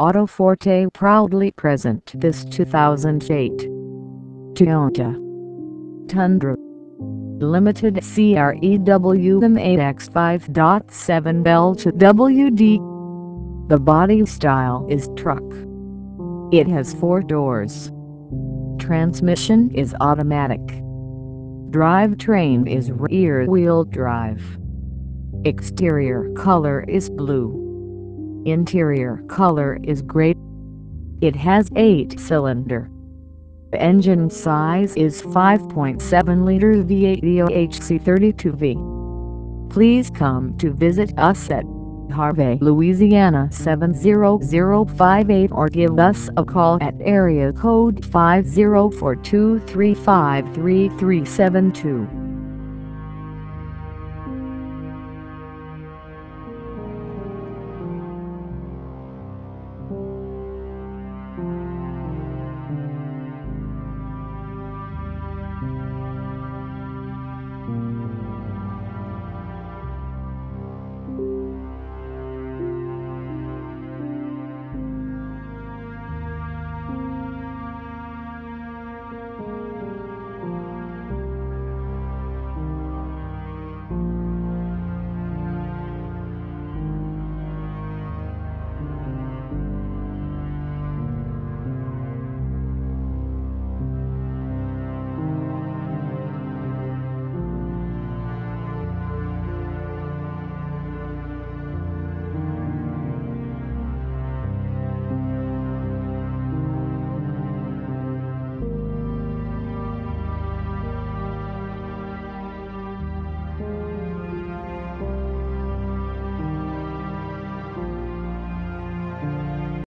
Auto Forte proudly present this 2008 Toyota Tundra Limited CREWM 8X5.7 L to WD. The body style is truck. It has four doors. Transmission is automatic. Drivetrain is rear-wheel drive. Exterior color is blue. Interior color is gray. It has 8-cylinder. Engine size is 5.7 liter V8 DOHC 32V. Please come to visit us at Harvey, Louisiana 70058 or give us a call at area code 504 235 3372.